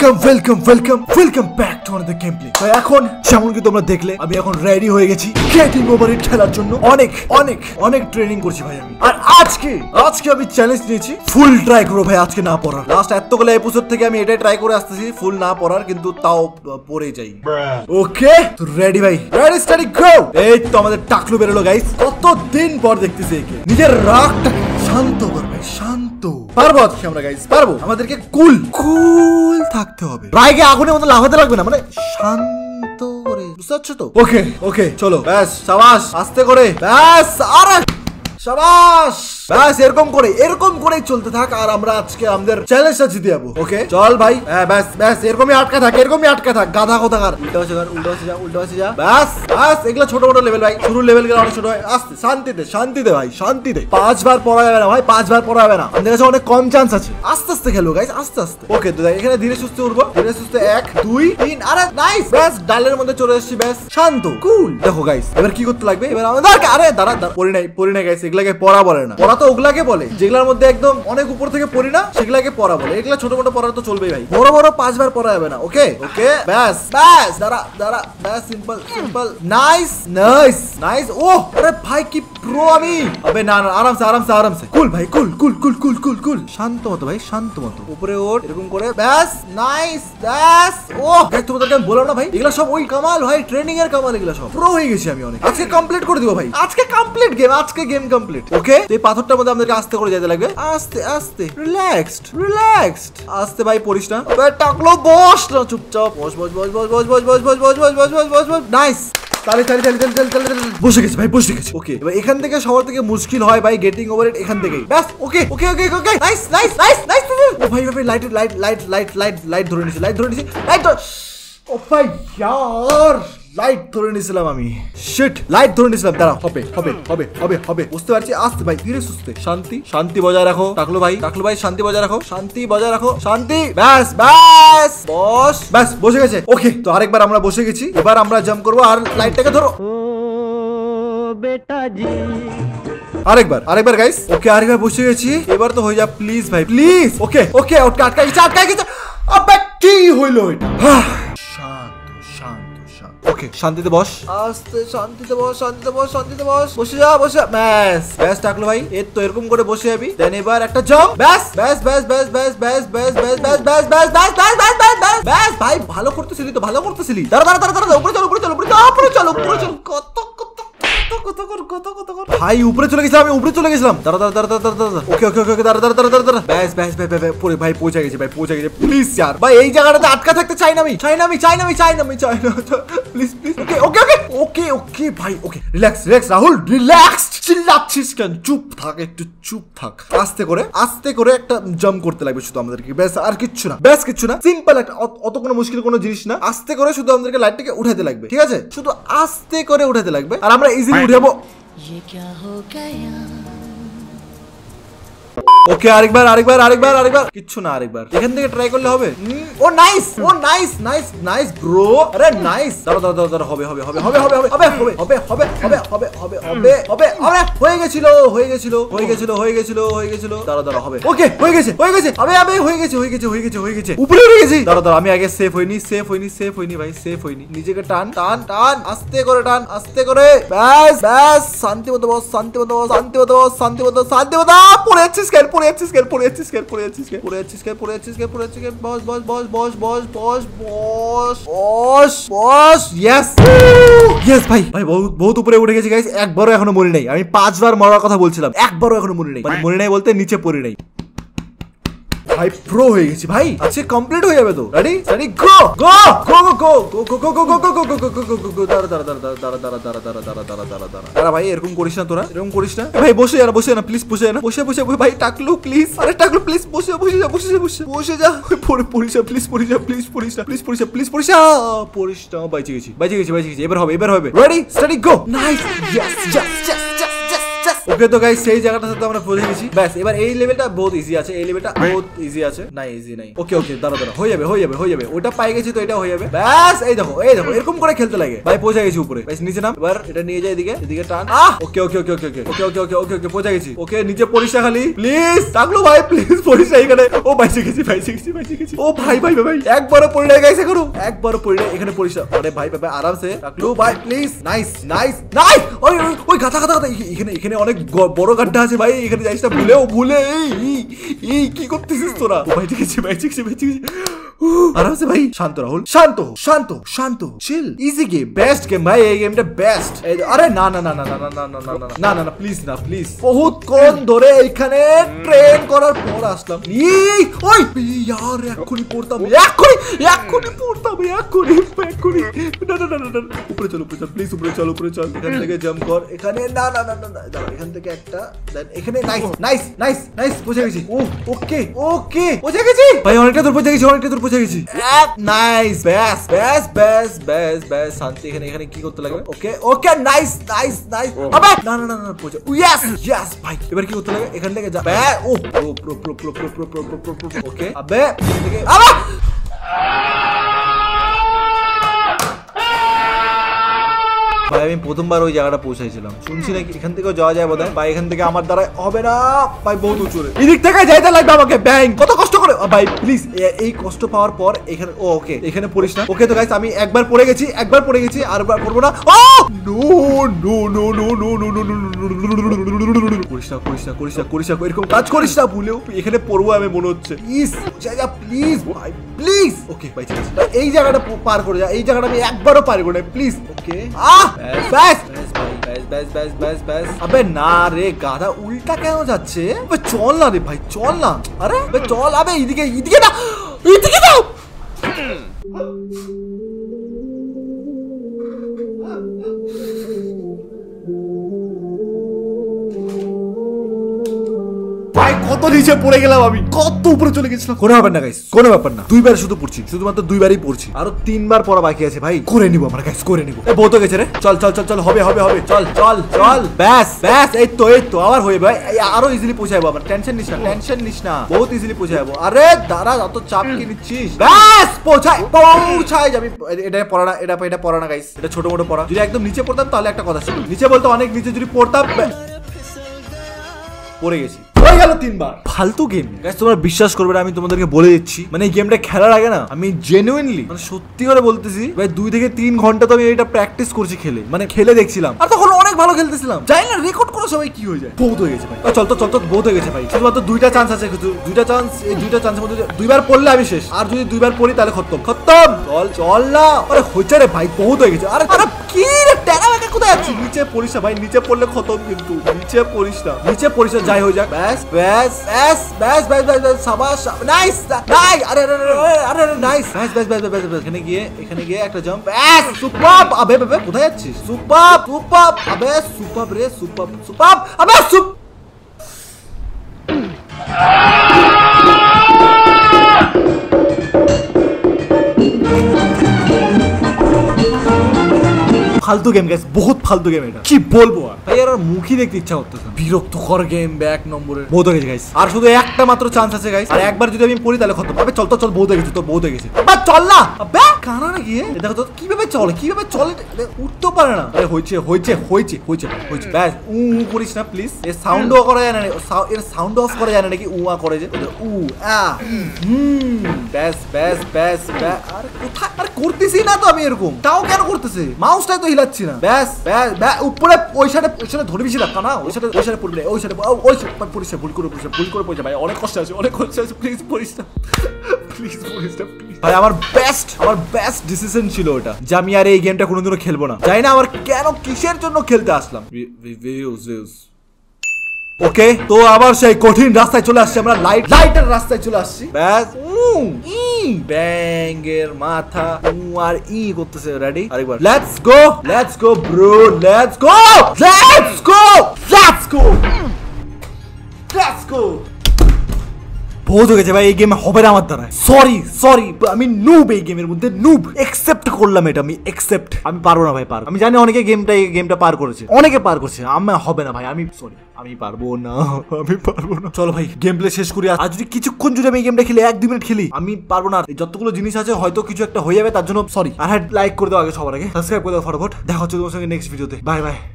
Welcome welcome welcome welcome back to another game play তো এখন যেমন কি তোমরা দেখলে, আমি এখন রেডি হয়ে গেছি গেটিং ওভার খেলার জন্য। অনেক অনেক অনেক ট্রেনিং করছি ভাই আমি। আর আজকে আজকে আমি চ্যালেঞ্জ নিয়েছি ফুল ট্রাই করব ভাই, আজকে না পড়ার। লাস্ট এতগুলো এপিসোড থেকে আমি এটাই ট্রাই করে আসতেছি ফুল না পড়ার, কিন্তু তাও পড়ে যাই। ওকে তো রেডি ভাই? রেডি স্টাডি গো এই তো আমাদের টাকলু বেরোলো গাইস কত দিন পর দেখতেছি একে। নিজের রাগটা শান্ত করবে শান্ত। পারব আজকে আমরা গাইস পারব। আমাদেরকে কুল। কুল থাকতে হবে। রাগে আগুনের মতো লাফাতে লাগবে না মানে শান্ত করে। বুঝতে পারছ তো? ওকে ওকে চলো ব্যাস সাবাস আস্তে করে ব্যাস আরে সাবাস! ব্যাস এরকম করে এরকম করেই চলতে থাক আর আমরা আজকে আমাদের চ্যালেঞ্জটা জিতে যাব ওকে? চল ভাই হ্যাঁ ব্যাস ব্যাস এরকমই আটকা থাক এরকমই আটকা থাক গাধা কোথাকার। উল্টো হচ্ছে উল্টো হচ্ছে যা উল্টো হচ্ছে যা। ব্যাস ব্যাস এগুলো ছোট ছোট লেভেল ভাই শুরু লেভেলগুলো অনেক ছোট হয়। আস্তে শান্তিতে শান্তিতে ভাই শান্তিতে পাঁচবার পড়া যাবে না ভাই পাঁচবার পড়া যাবে না। আমাদের কাছে অনেক কম চান্স আছে। আস্তে আস্তে খেলো গাইস আস্তে আস্তে। ওকে তো এখানে ধীরে সুস্থে উঠবো ধীরে সুস্থে এক দুই তিন আরে নাইস ব্যাস ডালের মধ্যে চলে এসেছি ব্যাস শান্ত কুল দেখো গাইস এবার কি করতে লাগবে? এবার আমাদের আরে দাঁড়া দাঁড়া পড়ি নাই পড়ি নাই গাইস এগুলাকে পড়া বলে না। পড়া তো ওগুলাকে বলে যেগুলোর মধ্যে একদম অনেক উপর থেকে পড়ি না সেগুলাকে পড়া বলে। এগুলা ছোট মোটো পড়া তো চলবেই ভাই। বড় বড় পাঁচবার পড়া যাবে না ওকে? ওকে? ব্যাস ব্যাস দাঁড়া দাঁড়া ব্যাস simple simple nice nice nice ও আরে ভাই কি প্রো আমি। আবে না না আরামসে আরামসে আরামসে। কুল ভাই কুল কুল কুল কুল কুল কুল। শান্ত মতো ভাই শান্ত মতো। উপরে ওঠ এরকম করে ব্যাস নাইস ব্যাস। ও তোমাদেরকে আমি বললাম না ভাই এগুলো সব ওই কামাল ভাই ট্রেনিং এর কামাল এগুলো সব। প্রো হয়ে গেছি আমি অনেক। আজকে কমপ্লিট করে দিব ভাই। আজকে কমপ্লিট গেম আজকে গেম কমপ্লিট ওকে? এই পাথরটার মধ্যে আমাদেরকে আস্তে করে যেতে লাগবে আস্তে আস্তে রিল্যাক্সড রিল্যাক্সড আস্তে ভাই পড়িস না টাকলো বস না চুপচাপ বস বস বস বস বস বস বস বস বস বস বস বস বস বস নাইস বসে গেছে ভাই বসে ওকে এখান থেকে সবার থেকে মুশকিল হয় ভাই গেটিং এখান থেকেই ব্যাস ওকে ওকে ওকে নাইস নাইস ভাই ভাই light light light light light light ধরে নিছি লাইট ধরে নিছি লাইট ও ভাই লাইট ধরে নিয়েছিলাম আমি। শিট লাইট ধরে নিয়েছিলাম। দাঁড়া হবে হবে হবে হবে হবে। বুঝতে পারছি? আসতে ভাই ধীরে সুস্থে। শান্তি শান্তি বজায় রাখো। টাকলো ভাই টাকলো ভাই শান্তি বজায় রাখো। শান্তি বজায় রাখো। শান্তি ব্যাস ব্যাস বস। ব্যাস বসে গেছে। ওকে তো আরেকবার আমরা বসে গেছি। এবার আমরা জাম্প করব। আর লাইটটাকে ধরো। ও বেটা জি আরেকবার আরেকবার গাইস ওকে আরেকবার বসে গেছি। এবার তো হয়ে যা প্লিজ ভাই প্লিজ ওকে ওকে আটকা আটকা গেছে আটকা গেছে। আবার কি হইল এটা? ওকে শান্তিতে বস আস্তে শান্তিতে বস শান্তিতে বস শান্তিতে বস বসে যা বসে। ব্যাস ব্যাস থাকল ভাই এর তো এরকম করে বসে যাবি দেন এবার একটা জাম্প ব্যাস ব্যাস ব্যাস ব্যাস ব্যাস ব্যাস ব্যাস ব্যাস ব্যাস ব্যাস ব্যাস ব্যাস ব্যাস ব্যাস ব্যাস ব্যাস ব্যাস ভাই ভালো করতেছিলি তো ভালো করতেছিলি দাঁড়া দাঁড়া দাঁড়া উপরে চল উপরে চল উপরে চল উপরে চল উপরে কত কত কত কত কত ভাই উপরে চলে গেছিলাম আমি উপরে চলে গেছিলাম। দাঁড়া দাঁড়া দাঁড়া দাঁড়া দাঁড়া ওকে ওকে ওকে দাঁড়া দাঁড়া দাঁড়া দাঁড়া ব্যাস ব্যাস ব্যাস ব্যাস পরে ভাই পৌঁছে গেছে ভাই পৌঁছে গেছে। প্লিজ यार ভাই এই জায়গাটাতে আটকা থাকতে চাই না আমি। চাই না আমি চাই না আমি চাই না আমি চাই না please please okay okay okay okay okay ভাই okay relax relax Rahul relax চিল্লাচ্ছিস কেন? চুপ থাক একটু চুপ থাক। আস্তে করে আস্তে করে একটা জাম্প করতে লাগবে শুধু আমাদেরকে। ব্যাস আর কিচ্ছু না। ব্যাস কিচ্ছু না। সিম্পল একটা অত- কোনো মুশকিল কোনো জিনিস না। আস্তে করে শুধু আমাদেরকে লাইটটাকে উঠাতে লাগবে ঠিক আছে? শুধু আস্তে করে উঠাতে লাগবে। আর আমরা ইজিলি উঠে যাব ये क्या हो गया? ওকে আরেকবার আরেকবার আরেকবার আরেকবার কিচ্ছু না আরেকবার এখান থেকে ট্রাই করলে হবে ও নাইস ও নাইস নাইস নাইস ব্রো আরে নাইস দাঁড়া দাঁড়া দাঁড়া হবে হবে হবে হবে হবে হবে হবে হবে হবে হবে হবে হবে হবে হবে হবে হবে হয়ে গেছিল হয়ে গেছিল হয়ে গেছিল হয়ে গেছিল হয়ে গেছিল দাঁড়া দাঁড়া হবে ওকে হয়ে গেছে হয়ে গেছে হবে হবে হয়ে গেছে হয়ে গেছে হয়ে গেছে হয়ে গেছে উপরে উঠে গেছি দাঁড়া দাঁড়া আমি আগে সেফ হইনি সেফ হইনি সেফ হইনি ভাই সেফ হইনি নিজেকে টান টান টান আস্তে করে টান আস্তে করে ব্যাস ব্যাস শান্তি মতো বস শান্তি মতো বস শান্তি মতো বস শান্তি মতো শান্তি মতো পড়ে যাচ্ছিস কেন পড়ে যাচ্ছিস কেন? পড়ে যাচ্ছিস কেন? পড়ে যাচ্ছিস কেন? পড়ে যাচ্ছিস কেন? পড়ে যাচ্ছিস কেন? পড়ে যাচ্ছিস কেন? বস বস বস বস বস বস বস বস বস ইয়েস ইয়েস ভাই। ভাই বহুত বহুত উপরে উঠে গেছি গাইস একবারও এখনও মনে নেই। আমি পাঁচবার মরার কথা বলছিলাম। একবারও এখনও মনে নেই। মানে মনে নেই বলতে নিচে পড়ে নেই। ভাই প্রো হয়ে গেছি ভাই আজকে কমপ্লিট হয়ে যাবে তো রেডি রেডি গো গো গো গো গো গো গো গো গো গো গো গো গো গো গো গো গো দাঁড়া দাঁড়া দাঁড়া দাঁড়া দাঁড়া দাঁড়া দাঁড়া দাঁড়া দাঁড়া দাঁড়া দাঁড়া দাঁড়া ভাই এরকম করিস না তোরা এরকম করিস না ভাই বসে যা বসে না প্লিজ বসে না বসে বসে ভাই টাকলু প্লিজ আরে টাকলু প্লিজ বসে বসে যা বসে বসে বসে যা পড়ে পড়িস না প্লিজ পড়িস না প্লিজ পড়িস না প্লিজ পড়িস না প্লিজ পড়িস না পড়িস না বাইচে গেছি বাইচে গেছি বাইচে গেছি এবার হবে এবার হবে ready steady go nice yes yes yes okay তো গাইস সেই জায়গাটার সাথে আমরা পৌঁছে গেছি ব্যাস এবার এই লেভেলটা বহুত ইজি আছে। এই লেভেলটা বহুত ইজি আছে। না ইজি নাই। ওকে ওকে দাঁড়া দাঁড়া হয়ে যাবে হয়ে যাবে হয়ে যাবে। ওটা পাই গেছি তো এটা হয়ে যাবে। ব্যাস এই দেখো এই দেখো এরকম করে খেলতে লাগে। ভাই পৌঁছে গেছি উপরে। ভাই নিচে নাম। এবার এটা নিয়ে যায় এদিকে। এদিকে টান। আহ! ওকে okay okay okay okay okay okay okay okay ওকে পৌঁছে গেছি। ওকে নিচে পরিষ্কার খালি। প্লিজ থাকল ভাই প্লিজ পরিষ্কার এখানে। ও ভাই শিখেছি ভাই শিখেছি ভাই শিখেছি ও ভাই ভাই ভাই একবারও পড়ে না গেছে এখনও। একবারও পড়ে এখানে পরিষ্কার। আরে ভাই ভাই আরামসে। থাকল ভাই প্লিজ নাইস নাইস নাইস ওই ওই, গাথা গাথা গাথা এখানে এখানে অনেক বড় গানটা আছে ভাই, এখানে যাইস না, ভুলেও, ভুলে, এই কি করতেছিস তোরা? ভাই, ঠিক আছে ভাই ঠিক আছে ভাই ঠিক আছে ভাই শান্ত রাহুল শান্ত হো, শান্ত হো, শান্ত chill easy game best game ভাই এই গেমটা বেস্ট আরে না না না না না না না না না না না না না প্লিজ না প্লিজ বহুত কোন ধরে এইখানে ট্রেন করার পর আসলাম এই ওই ইয়ার এক্ষুনি পড়তাম এক্ষুনি এক্ষুনি পড়তাম এক্ষুনি এক্ষুনি না না না না না উপরে চল উপরে চল প্লিজ উপরে চল উপরে চল এখান থেকে জাম্প কর এখানে না না না না না এখান থেকে একটা দেন এখানে নাইস নাইস নাইস নাইস পৌঁছে গেছি ও ওকে ওকে পৌঁছে গেছি ভাই অনেকটা দূর পৌঁছে গেছি অনেকটা দূর পৌঁছে গেছি নাইস ব্যাস ব্যাস ব্যাস ব্যাস ব্যাস শান্তি এখানে এখানে কি করতে লাগবে okay okay nice nice nice আবে না না না না পৌঁছে ইয়েস ইয়েস ভাই এবার কি করতে লাগে এখান থেকে যা ব্যাস ও pro pro pro pro pro pro pro pro pro pro okay আবে এখান থেকে আবে ভাই আমি প্রথমবার ওই জায়গাটা পৌঁছাইছিলাম শুনছি নাকি এখান থেকেও যাওয়া যায় বোধহয় ভাই এখান থেকে আমার দ্বারা হবে না ভাই বহুত উঁচুরে এদিক থেকে যাইতে লাগবে আমাকে ব্যাং কত কষ্ট করে ভাই প্লিজ এই কষ্ট পাওয়ার পর এখানে ও ওকে এখানে পড়িস না ওকে তো গাইস আমি একবার পড়ে গেছি একবার পড়ে গেছি আর একবার পড়ব না ও no no no no no no no no করিস না করিস না করিস না না কাজ করিস না এখানে পড়ব আমি মনে হচ্ছে প্লিজ ভাই প্লিজ ওকে এই জায়গাটা পার করে যা এই জায়গাটা আমি একবারও পার করে প্লিজ ওকে আহ ব্যাস ব্যাস ভাই, ব্যাস ব্যাস ব্যাস ব্যাস ব্যাস আবে না রে গাধা উল্টা কেন যাচ্ছে আবে চল না রে ভাই চল না আরে আবে চল আবে এইদিকে এইদিকে না এইদিকে না কত নিচে পড়ে গেলাম আমি। কত উপরে চলে গেছিলাম। কোনো ব্যাপার না গাইস কোনো ব্যাপার না। দুইবার শুধু পড়ছি, শুধুমাত্র দুইবারই পড়ছি। আরও তিনবার পড়া বাকি আছে, ভাই। করে নিব আমরা গাইস করে নিব। এ বহুত গেছে রে। চল চল চল চল, হবে হবে হবে। চল চল চল। ব্যাস ব্যাস, এই তো এই তো, আবার হয়ে ভাই। আরও ইজিলি পৌঁছে যাব আমার টেনশন নিস না টেনশন নিস না। বহুত ইজিলি পৌঁছে যাব আরে, দাঁড়া অত চাপ কি নিচ্ছিস। ব্যাস পৌঁছায় পৌঁছাই যাবি। এটা পড়া এটা এটা পড়া না গাইস এটা ছোট মোটো পড়া। যদি একদম নিচে পড়তাম, তাহলে একটা কথা ছিল। নিচে বলতে অনেক, নিচে যদি পড়তাম পড়ে গেছি। হয়ে তিনবার। ফালতু গেম গাইস তোমরা বিশ্বাস করবে না, আমি তোমাদেরকে বলে দিচ্ছি। মানে এই গেমটা খেলার আগে না, আমি জেনুইনলি মানে সত্যি করে বলতেছি, ভাই, দুই থেকে তিন ঘণ্টা তো আমি এটা প্র্যাকটিস করছি খেলে। মানে খেলে দেখছিলাম। আর তখন অনেক ভালো খেলতেছিলাম জানি না রেকর্ড করার সময় কি হয়ে যায় বহুত হয়ে গেছে ভাই চল তো চল তো বহুত হয়ে গেছে ভাই শুধুমাত্র দুইটা চান্স আছে শুধু দুইটা চান্স এই দুইটা চান্সের মধ্যে দুইবার পড়লে আমি শেষ আর যদি দুইবার পড়ি তাহলে খতম খতম চল চল না আরে হয়েছে রে ভাই বহুত হয়ে গেছে আরে আরে কি রে টেরা বেকা কোথায় আছিস নিচে পড়িস ভাই নিচে পড়লে খতম কিন্তু নিচে পড়িস না নিচে পড়িস না যাই হয়ে যাক ব্যাস ব্যাস ব্যাস ব্যাস ব্যাস ব্যাস ব্যাস সাবাস নাইস নাই আরে আরে আরে আরে, নাইস ব্যাস ব্যাস ব্যাস ব্যাস এখানে গিয়ে এখানে গিয়ে একটা জাম্প ব্যাস সুপার আবে আবে কোথায় যাচ্ছিস সুপার সুপার अबे सुपर रे सुपर सुपर अबे सुप ফালতু গেম গাইস বহুত ফালতু গেম এটা। কি বলব ভাই আর মুখই দেখতে ইচ্ছা করতেছে। বিরক্তকর গেম এক নম্বরের। বহুত গেছে গাইস আর শুধু একটা মাত্র চান্স আছে গাইস আর একবার যদি আমি পড়ি তাহলে খতম। আবে চল তো চল বহুত গেছে তো বহুত গেছে। আবে চল না! আবে কানা না গিয়ে দেখো তো কীভাবে চলে কীভাবে চলে উঠতে পারে না। আরে হয়েছে হয়েছে হয়েছে হয়েছে হয়েছে। ব্যাস উ উ করিস না প্লিজ এর সাউন্ডও করা যায় না এর সাউন্ড অফ করা যায় না নাকি উ আ করে যে। উ আ হুম। ব্যাস ব্যাস ব্যাস ব্যাস। আর কোথায়? আর করতেছি না তো আমি এরকম। তাও কেন করতেছে? মাউসটাই তো হিলাচ্ছি না। ব্যাস ব্যাস উপরে ওই সাইডে ওই সাইডে ধরে বেশি রাখা না, ওই সাইডে ওই সাইডে পড়বে ওই সাইডে ওই পড়িস ভুল করে পড়িস ভুল করে পড়িস ভাই, অনেক কষ্ট আছে, অনেক কষ্ট আছে প্লিজ না প্লিজ ভাই, আমার বেস্ট আমার বেস্ট ডিসিশন ছিল ওটা, যে আমি আর এই গেমটা কোনোদিনও খেলব না। জানি না আমার কেন, কিসের জন্য খেলতে আসলাম। ওকে তো আবার সেই কঠিন রাস্তায় চলে আসছি আমরা লাইট লাইটের রাস্তায় চলে আসছি। ব্যাস। ব্যাঙ্গের মাথা। আর ই করতেছে রেডি আরেকবার। Let's go let's go bro let's go let's go let's go let's go বহুত হয়ে গেছে ভাই, এই গেমে হবে না আমার দ্বারা সরি সরি আমি নুব এই গেমের মধ্যে নুব একসেপ্ট করলাম এটা আমি একসেপ্ট আমি পারব না ভাই পার আমি জানি অনেকে গেমটা এই গেমটা পার করেছে। অনেকে পার করছে আমার হবে না ভাই, আমি সরি আমি পারব না, আমি পারব না। চলো ভাই গেম প্লে শেষ করি। আর যদি কিছুক্ষণ যদি আমি এই গেমটা খেলি, এক দু মিনিট খেলি, আমি পারব না। যতগুলো জিনিস আছে, হয়তো কিছু একটা হয়ে যাবে, তার জন্য সরি আর হ্যাঁ লাইক করে দাও আগে সবার আগে। সাবস্ক্রাইব করে দাও, ফটাফট। দেখা হচ্ছে তোমার সঙ্গে নেক্সট ভিডিওতে বাই বাই